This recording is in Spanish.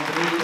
Madrid.